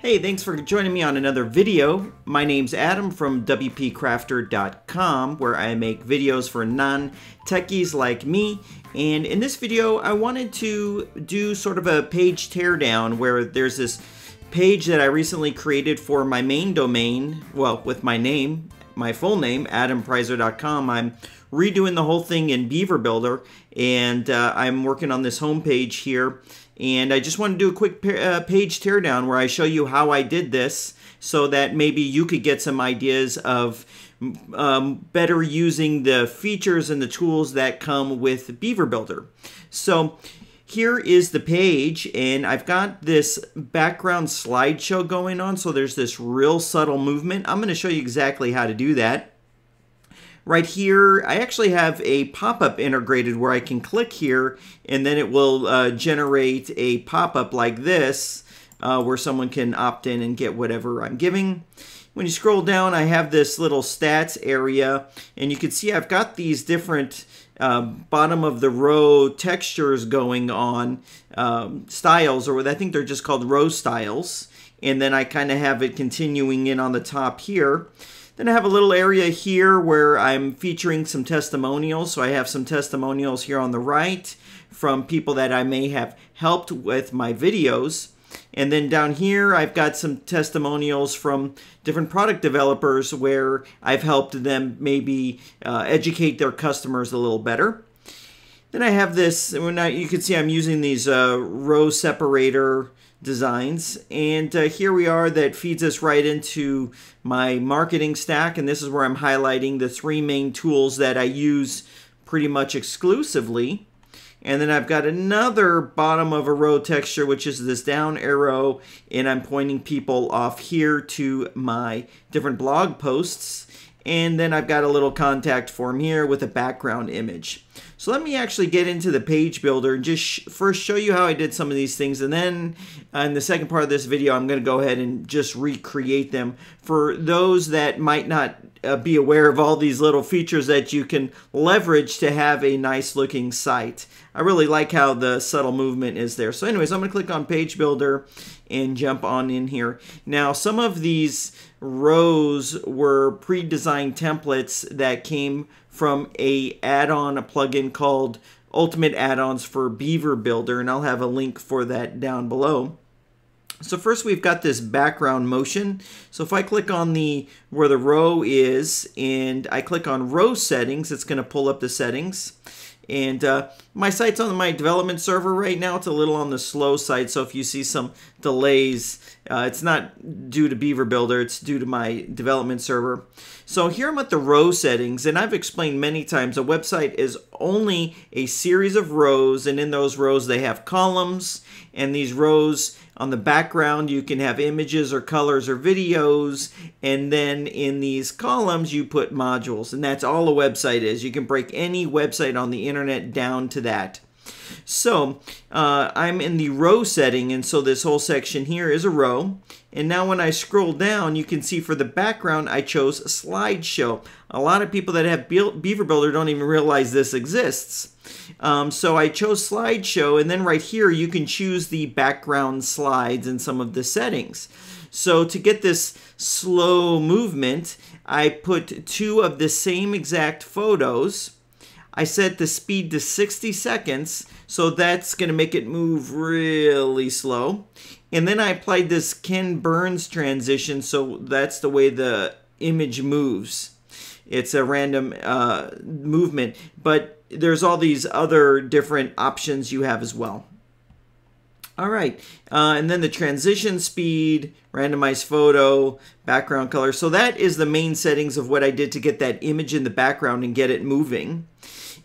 Hey, thanks for joining me on another video. My name's Adam from WPCrafter.com, where I make videos for non-techies like me. And in this video, I wanted to do sort of a page teardown where there's this page that I recently created for my main domain, well, with my name, my full name, adampreiser.com. I'm redoing the whole thing in Beaver Builder, and uh, I'm working on this homepage here. And I just want to do a quick uh, page teardown where I show you how I did this so that maybe you could get some ideas of um, better using the features and the tools that come with Beaver Builder. So here is the page and I've got this background slideshow going on so there's this real subtle movement. I'm going to show you exactly how to do that. Right here, I actually have a pop-up integrated where I can click here and then it will uh, generate a pop-up like this uh, where someone can opt in and get whatever I'm giving. When you scroll down, I have this little stats area and you can see I've got these different um, bottom of the row textures going on, um, styles, or I think they're just called row styles. And then I kind of have it continuing in on the top here. Then I have a little area here where I'm featuring some testimonials. So I have some testimonials here on the right from people that I may have helped with my videos. And then down here, I've got some testimonials from different product developers where I've helped them maybe uh, educate their customers a little better. Then I have this, when I, you can see I'm using these uh, row separator designs. And uh, here we are that feeds us right into my marketing stack. And this is where I'm highlighting the three main tools that I use pretty much exclusively. And then I've got another bottom of a row texture, which is this down arrow. And I'm pointing people off here to my different blog posts. And then I've got a little contact form here with a background image. So let me actually get into the page builder and just sh first show you how I did some of these things. And then uh, in the second part of this video, I'm going to go ahead and just recreate them for those that might not uh, be aware of all these little features that you can leverage to have a nice looking site. I really like how the subtle movement is there. So anyways, I'm going to click on page builder and jump on in here. Now, some of these rows were pre-designed templates that came from a add-on, a plugin called Ultimate Add-ons for Beaver Builder, and I'll have a link for that down below. So first we've got this background motion. So if I click on the where the row is and I click on row settings, it's going to pull up the settings. And uh, my site's on my development server right now. It's a little on the slow side, so if you see some delays, uh, it's not due to Beaver Builder, it's due to my development server. So here I'm at the row settings, and I've explained many times a website is only a series of rows, and in those rows they have columns, and these rows on the background, you can have images or colors or videos. And then in these columns, you put modules. And that's all a website is. You can break any website on the internet down to that. So uh, I'm in the row setting, and so this whole section here is a row. And now when I scroll down, you can see for the background, I chose slideshow. A lot of people that have Beaver Builder don't even realize this exists. Um, so I chose slideshow, and then right here, you can choose the background slides and some of the settings. So to get this slow movement, I put two of the same exact photos. I set the speed to 60 seconds, so that's going to make it move really slow. And then I applied this Ken Burns transition, so that's the way the image moves. It's a random uh, movement, but there's all these other different options you have as well. All right, uh, and then the transition speed, randomized photo, background color. So that is the main settings of what I did to get that image in the background and get it moving.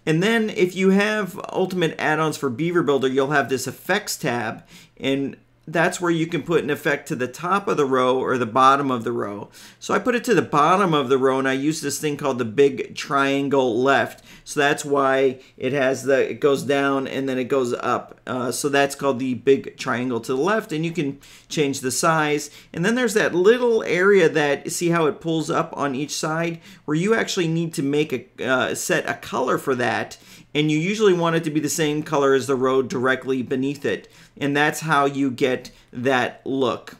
And then if you have Ultimate add-ons for Beaver Builder, you'll have this effects tab. And that's where you can put an effect to the top of the row or the bottom of the row. So I put it to the bottom of the row and I use this thing called the big triangle left. So that's why it has the, it goes down and then it goes up. Uh, so that's called the big triangle to the left and you can change the size. And then there's that little area that, see how it pulls up on each side where you actually need to make a, uh, set a color for that and you usually want it to be the same color as the road directly beneath it. And that's how you get that look.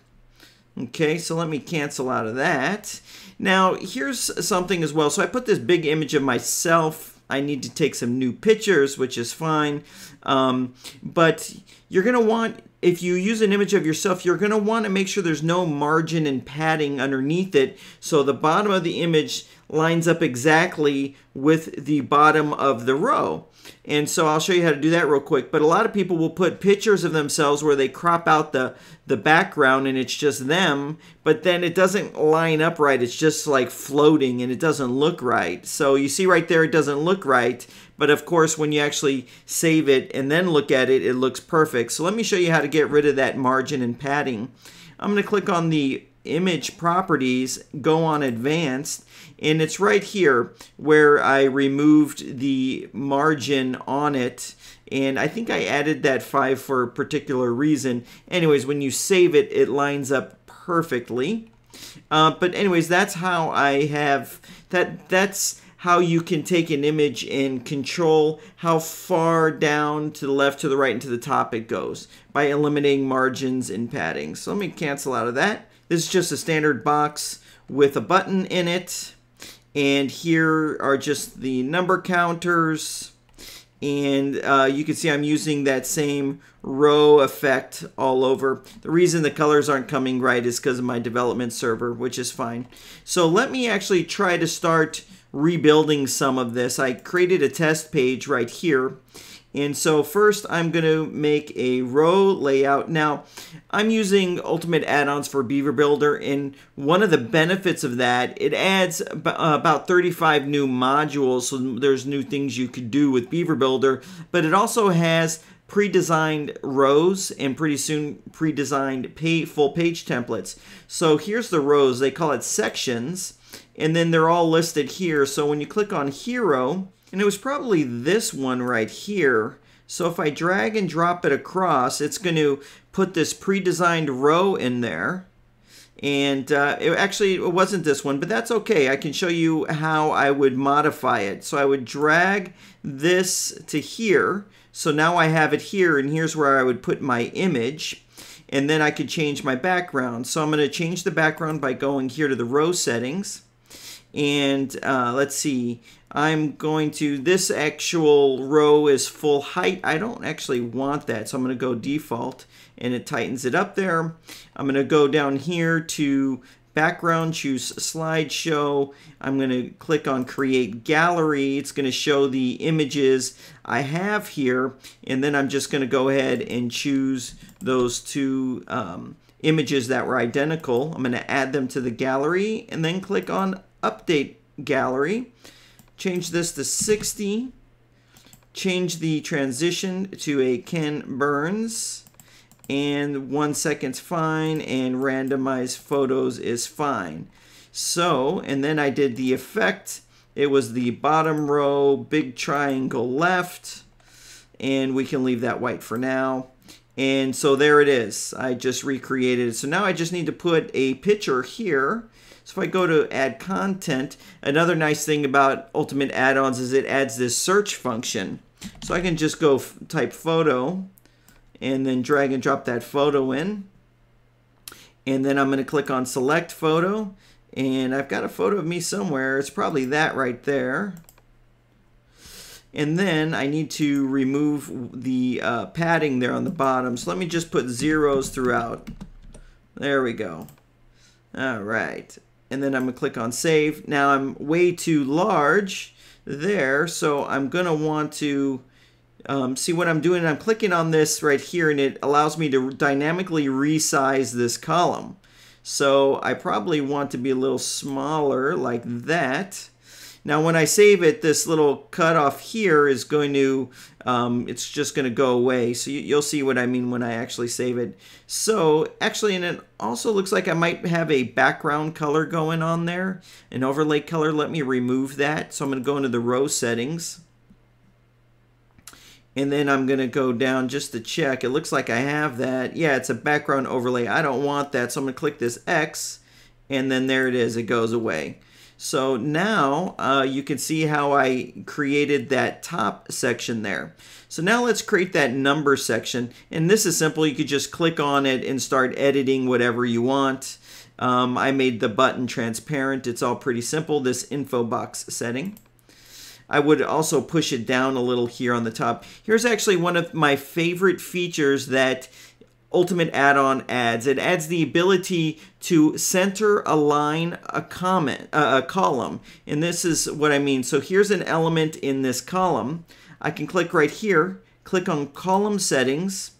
Okay, so let me cancel out of that. Now, here's something as well. So I put this big image of myself. I need to take some new pictures, which is fine. Um, but you're going to want, if you use an image of yourself, you're going to want to make sure there's no margin and padding underneath it. So the bottom of the image lines up exactly with the bottom of the row. And so I'll show you how to do that real quick. But a lot of people will put pictures of themselves where they crop out the, the background and it's just them, but then it doesn't line up right. It's just like floating and it doesn't look right. So you see right there, it doesn't look right. But of course, when you actually save it and then look at it, it looks perfect. So let me show you how to get rid of that margin and padding. I'm going to click on the image properties, go on advanced, and it's right here where I removed the margin on it and I think I added that 5 for a particular reason. Anyways, when you save it, it lines up perfectly. Uh, but anyways, that's how I have, that. that's how you can take an image and control how far down to the left, to the right, and to the top it goes by eliminating margins and padding. So let me cancel out of that. This is just a standard box with a button in it. And here are just the number counters. And uh, you can see I'm using that same row effect all over. The reason the colors aren't coming right is because of my development server, which is fine. So let me actually try to start rebuilding some of this. I created a test page right here. And so first I'm going to make a row layout. Now I'm using Ultimate Add-ons for Beaver Builder and one of the benefits of that, it adds uh, about 35 new modules. So there's new things you could do with Beaver Builder, but it also has pre-designed rows and pretty soon pre-designed full page templates. So here's the rows, they call it sections, and then they're all listed here. So when you click on hero, and it was probably this one right here. So if I drag and drop it across, it's going to put this pre-designed row in there. And uh, it actually, it wasn't this one, but that's okay. I can show you how I would modify it. So I would drag this to here. So now I have it here, and here's where I would put my image. And then I could change my background. So I'm going to change the background by going here to the row settings. And uh, let's see, I'm going to, this actual row is full height. I don't actually want that, so I'm going to go default and it tightens it up there. I'm going to go down here to background, choose slideshow. I'm going to click on create gallery. It's going to show the images I have here. And then I'm just going to go ahead and choose those two um, images that were identical. I'm going to add them to the gallery and then click on update gallery. Change this to 60. Change the transition to a Ken Burns. And one second's fine. And randomize photos is fine. So, and then I did the effect. It was the bottom row, big triangle left. And we can leave that white for now. And so there it is. I just recreated it. So now I just need to put a picture here so if I go to add content, another nice thing about Ultimate Add-ons is it adds this search function. So I can just go type photo and then drag and drop that photo in. And then I'm going to click on select photo and I've got a photo of me somewhere. It's probably that right there. And then I need to remove the uh, padding there on the bottom. So let me just put zeros throughout. There we go. All right and then I'm to click on save. Now I'm way too large there, so I'm going to want to um, see what I'm doing. I'm clicking on this right here, and it allows me to dynamically resize this column. So I probably want to be a little smaller like that. Now when I save it, this little cutoff here is going to, um, it's just going to go away. So you, will see what I mean when I actually save it. So actually, and it also looks like I might have a background color going on there, an overlay color. Let me remove that. So I'm going to go into the row settings. And then I'm going to go down just to check. It looks like I have that. Yeah, it's a background overlay. I don't want that. So I'm going to click this X. And then there it is. It goes away. So now uh, you can see how I created that top section there. So now let's create that number section. And this is simple. You could just click on it and start editing whatever you want. Um, I made the button transparent. It's all pretty simple, this info box setting. I would also push it down a little here on the top. Here's actually one of my favorite features that Ultimate Add-on adds. It adds the ability to center align a comment, uh, a column. And this is what I mean. So here's an element in this column. I can click right here, click on column settings,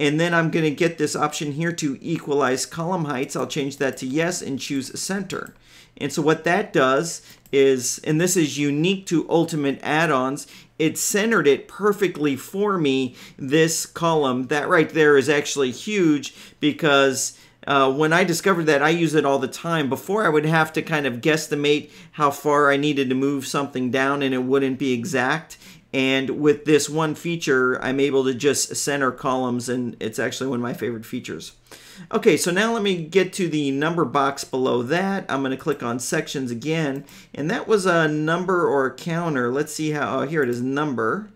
and then I'm going to get this option here to equalize column heights. I'll change that to yes and choose center. And so what that does is, and this is unique to Ultimate add-ons, it centered it perfectly for me, this column. That right there is actually huge because uh, when I discovered that, I use it all the time. Before, I would have to kind of guesstimate how far I needed to move something down and it wouldn't be exact. And with this one feature, I'm able to just center columns, and it's actually one of my favorite features. Okay, so now let me get to the number box below that. I'm going to click on sections again, and that was a number or a counter. Let's see how, oh, here it is, number.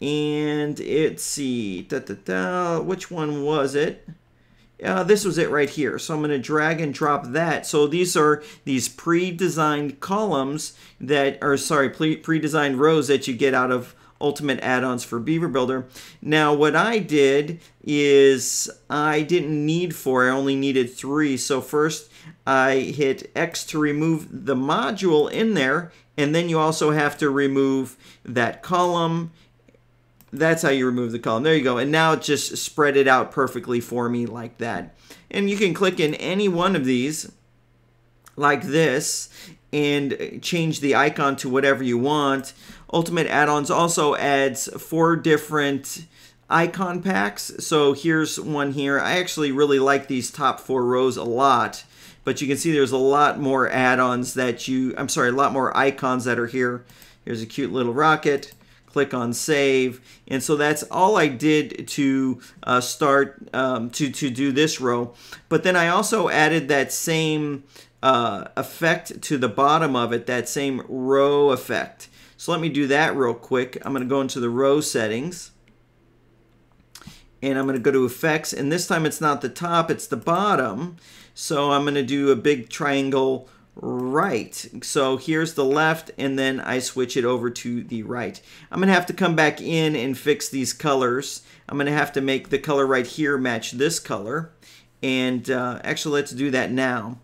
And it's see, da, da, da, which one was it? uh, this was it right here. So I'm going to drag and drop that. So these are these pre-designed columns that are, sorry, pre-designed rows that you get out of Ultimate add-ons for Beaver Builder. Now what I did is I didn't need four, I only needed three. So first I hit X to remove the module in there, and then you also have to remove that column that's how you remove the column. There you go. And now it just spread it out perfectly for me like that. And you can click in any one of these like this and change the icon to whatever you want. Ultimate Add-ons also adds four different icon packs. So here's one here. I actually really like these top four rows a lot. But you can see there's a lot more add-ons that you, I'm sorry, a lot more icons that are here. Here's a cute little rocket click on save and so that's all I did to uh, start um, to, to do this row but then I also added that same uh, effect to the bottom of it that same row effect so let me do that real quick I'm gonna go into the row settings and I'm gonna go to effects and this time it's not the top it's the bottom so I'm gonna do a big triangle right. So here's the left, and then I switch it over to the right. I'm going to have to come back in and fix these colors. I'm going to have to make the color right here match this color. And uh, actually, let's do that now.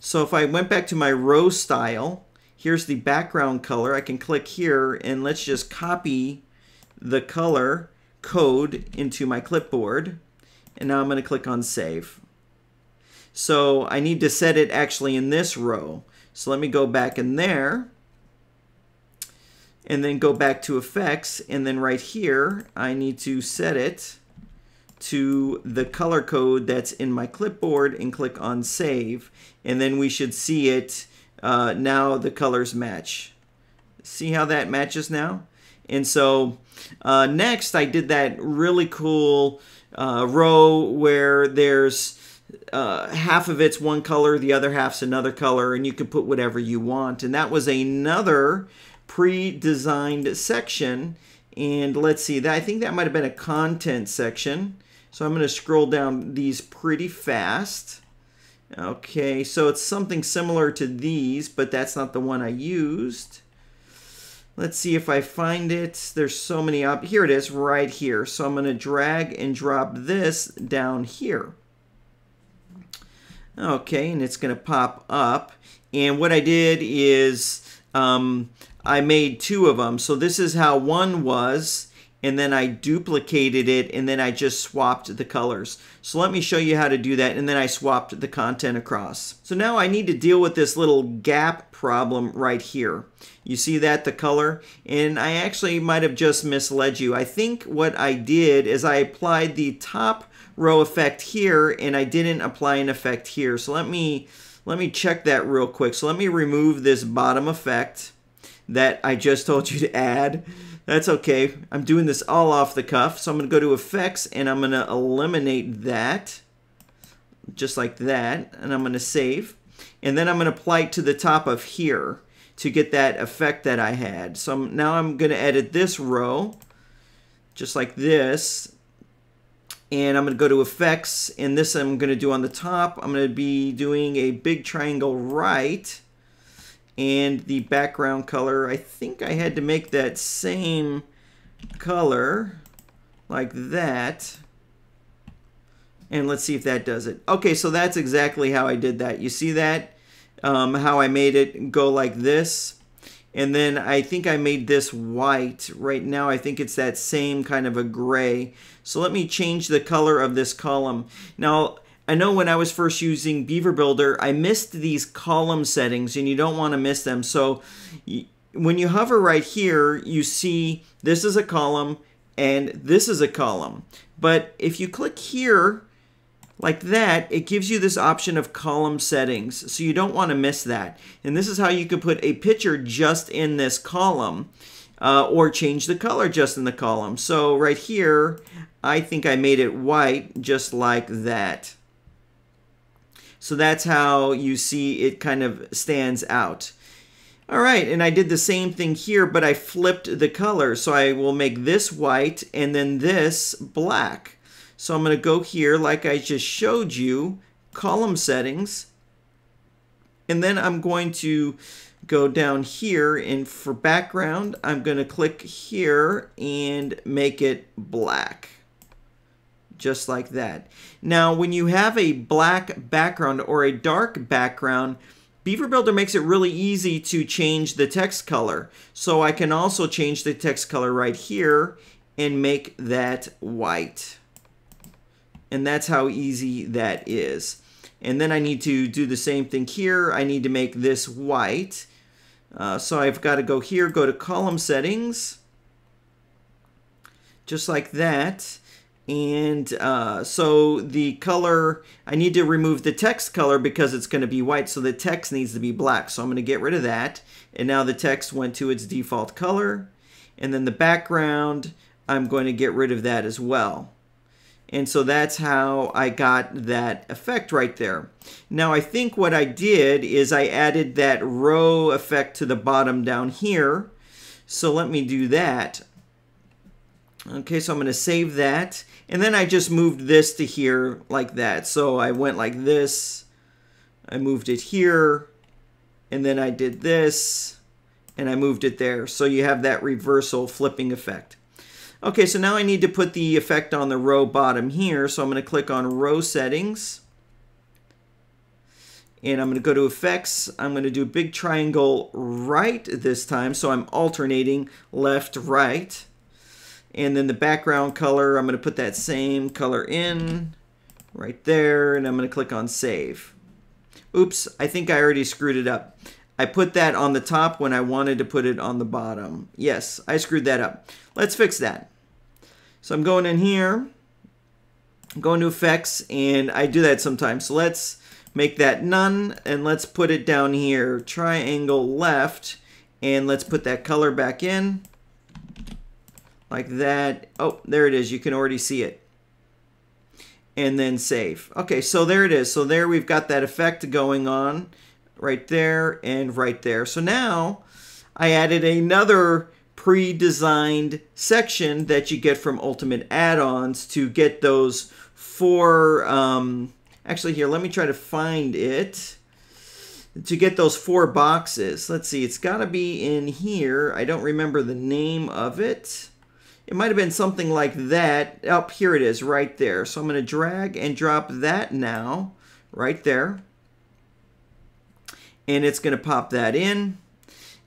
So if I went back to my row style, here's the background color. I can click here, and let's just copy the color code into my clipboard. And now I'm going to click on Save. So I need to set it actually in this row. So let me go back in there and then go back to effects and then right here I need to set it to the color code that's in my clipboard and click on save and then we should see it uh, now the colors match see how that matches now and so uh, next I did that really cool uh, row where there's uh, half of it's one color, the other half's another color, and you can put whatever you want. And that was another pre-designed section. And let's see, that I think that might have been a content section. So I'm going to scroll down these pretty fast. Okay, so it's something similar to these, but that's not the one I used. Let's see if I find it. There's so many up. Here it is right here. So I'm going to drag and drop this down here. Okay, and it's going to pop up. And what I did is um, I made two of them. So this is how one was, and then I duplicated it, and then I just swapped the colors. So let me show you how to do that, and then I swapped the content across. So now I need to deal with this little gap problem right here. You see that, the color? And I actually might have just misled you. I think what I did is I applied the top row effect here and I didn't apply an effect here. So let me let me check that real quick. So let me remove this bottom effect that I just told you to add. That's okay. I'm doing this all off the cuff. So I'm going to go to effects and I'm going to eliminate that just like that and I'm going to save. And then I'm going to apply it to the top of here to get that effect that I had. So I'm, now I'm going to edit this row just like this and I'm going to go to effects and this I'm going to do on the top. I'm going to be doing a big triangle right and the background color I think I had to make that same color like that and let's see if that does it. Okay, so that's exactly how I did that. You see that? Um, how I made it go like this. And then I think I made this white. Right now I think it's that same kind of a gray. So let me change the color of this column. Now, I know when I was first using Beaver Builder, I missed these column settings and you don't want to miss them. So when you hover right here, you see this is a column and this is a column. But if you click here, like that, it gives you this option of column settings. So you don't want to miss that. And this is how you could put a picture just in this column uh, or change the color just in the column. So right here, I think I made it white just like that. So that's how you see it kind of stands out. All right, and I did the same thing here, but I flipped the color. So I will make this white and then this black. So I'm going to go here like I just showed you, column settings, and then I'm going to go down here and for background, I'm going to click here and make it black. Just like that. Now, when you have a black background or a dark background, Beaver Builder makes it really easy to change the text color. So I can also change the text color right here and make that white and that's how easy that is. And then I need to do the same thing here. I need to make this white. Uh, so I've got to go here, go to column settings, just like that. And uh, so the color, I need to remove the text color because it's going to be white. So the text needs to be black. So I'm going to get rid of that. And now the text went to its default color. And then the background, I'm going to get rid of that as well. And so that's how I got that effect right there. Now I think what I did is I added that row effect to the bottom down here. So let me do that. Okay, so I'm going to save that. And then I just moved this to here like that. So I went like this. I moved it here. And then I did this. And I moved it there. So you have that reversal flipping effect. Okay, so now I need to put the effect on the row bottom here. So I'm going to click on row settings. And I'm going to go to effects. I'm going to do big triangle right this time. So I'm alternating left, right. And then the background color, I'm going to put that same color in right there. And I'm going to click on save. Oops, I think I already screwed it up. I put that on the top when I wanted to put it on the bottom. Yes, I screwed that up. Let's fix that. So I'm going in here, going to effects, and I do that sometimes. So let's make that none, and let's put it down here, triangle left, and let's put that color back in, like that. Oh, there it is. You can already see it. And then save. Okay, so there it is. So there we've got that effect going on right there and right there. So now I added another pre-designed section that you get from Ultimate Add-ons to get those four, um, actually here, let me try to find it. To get those four boxes. Let's see, it's got to be in here. I don't remember the name of it. It might have been something like that. Up oh, here it is, right there. So I'm going to drag and drop that now, right there and it's going to pop that in.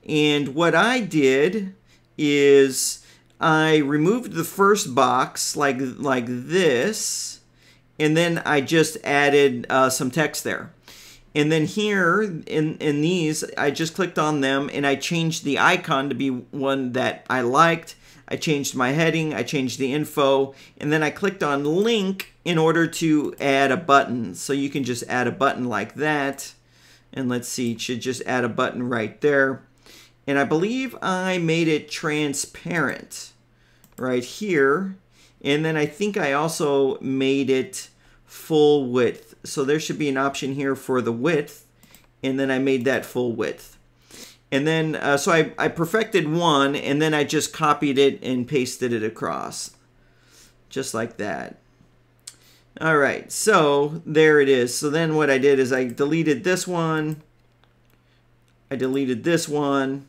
And what I did is I removed the first box like like this, and then I just added uh, some text there. And then here in, in these, I just clicked on them and I changed the icon to be one that I liked. I changed my heading, I changed the info, and then I clicked on link in order to add a button. So you can just add a button like that. And let's see, it should just add a button right there. And I believe I made it transparent right here. And then I think I also made it full width. So there should be an option here for the width. And then I made that full width. And then, uh, so I, I perfected one, and then I just copied it and pasted it across. Just like that. All right, so there it is. So then what I did is I deleted this one. I deleted this one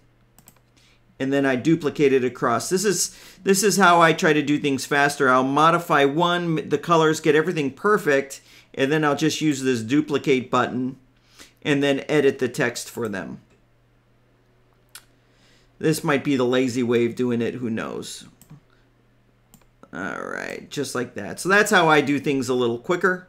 and then I duplicated across. This is this is how I try to do things faster. I'll modify one, the colors, get everything perfect, and then I'll just use this duplicate button and then edit the text for them. This might be the lazy way of doing it, who knows. All right, just like that. So that's how I do things a little quicker.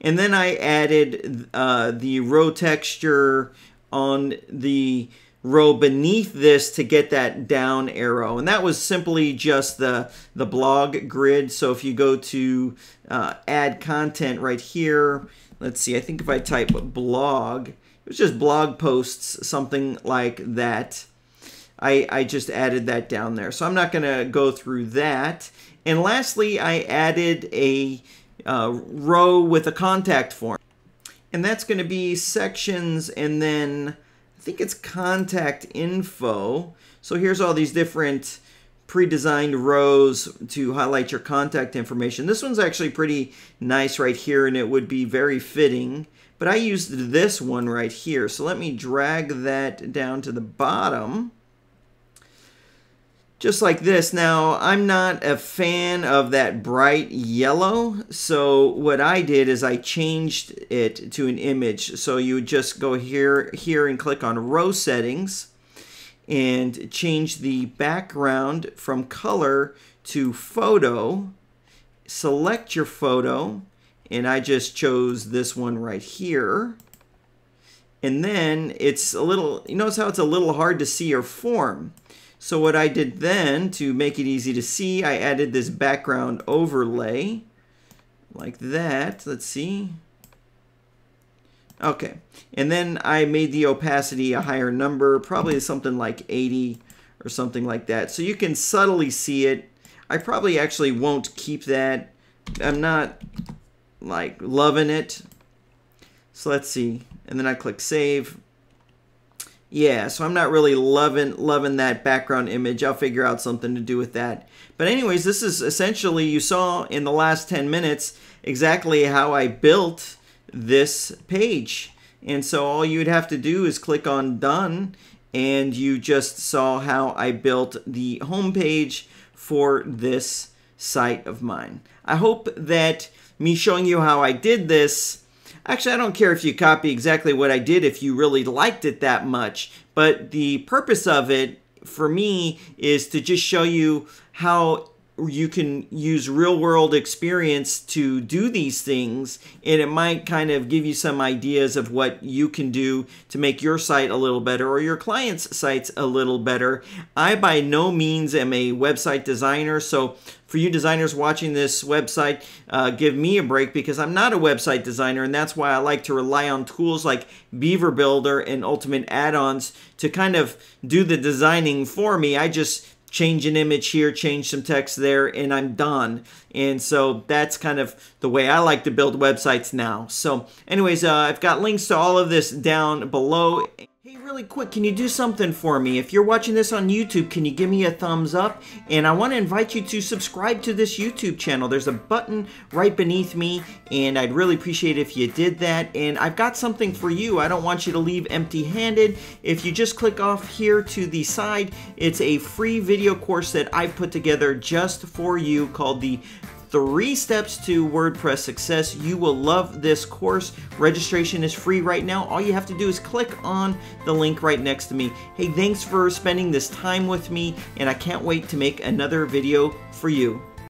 And then I added uh, the row texture on the row beneath this to get that down arrow. And that was simply just the, the blog grid. So if you go to uh, add content right here, let's see, I think if I type blog, it was just blog posts, something like that. I, I just added that down there. So I'm not going to go through that. And lastly, I added a uh, row with a contact form. And that's going to be sections and then I think it's contact info. So here's all these different pre-designed rows to highlight your contact information. This one's actually pretty nice right here and it would be very fitting. But I used this one right here. So let me drag that down to the bottom just like this. Now, I'm not a fan of that bright yellow, so what I did is I changed it to an image. So you would just go here, here and click on row settings and change the background from color to photo. Select your photo, and I just chose this one right here. And then it's a little, you notice how it's a little hard to see your form. So what I did then, to make it easy to see, I added this background overlay, like that. Let's see. Okay, and then I made the opacity a higher number, probably something like 80 or something like that. So you can subtly see it. I probably actually won't keep that. I'm not like loving it. So let's see. And then I click save. Yeah, so I'm not really loving loving that background image. I'll figure out something to do with that. But anyways, this is essentially, you saw in the last 10 minutes, exactly how I built this page. And so all you'd have to do is click on done and you just saw how I built the home page for this site of mine. I hope that me showing you how I did this Actually, I don't care if you copy exactly what I did if you really liked it that much, but the purpose of it for me is to just show you how you can use real world experience to do these things and it might kind of give you some ideas of what you can do to make your site a little better or your client's sites a little better. I by no means am a website designer so for you designers watching this website, uh, give me a break because I'm not a website designer, and that's why I like to rely on tools like Beaver Builder and Ultimate Add-ons to kind of do the designing for me. I just change an image here, change some text there, and I'm done. And so that's kind of the way I like to build websites now. So anyways, uh, I've got links to all of this down below. Really quick, can you do something for me? If you're watching this on YouTube, can you give me a thumbs up? And I want to invite you to subscribe to this YouTube channel. There's a button right beneath me, and I'd really appreciate if you did that. And I've got something for you. I don't want you to leave empty-handed. If you just click off here to the side, it's a free video course that I've put together just for you called the three steps to WordPress success. You will love this course. Registration is free right now. All you have to do is click on the link right next to me. Hey, thanks for spending this time with me, and I can't wait to make another video for you.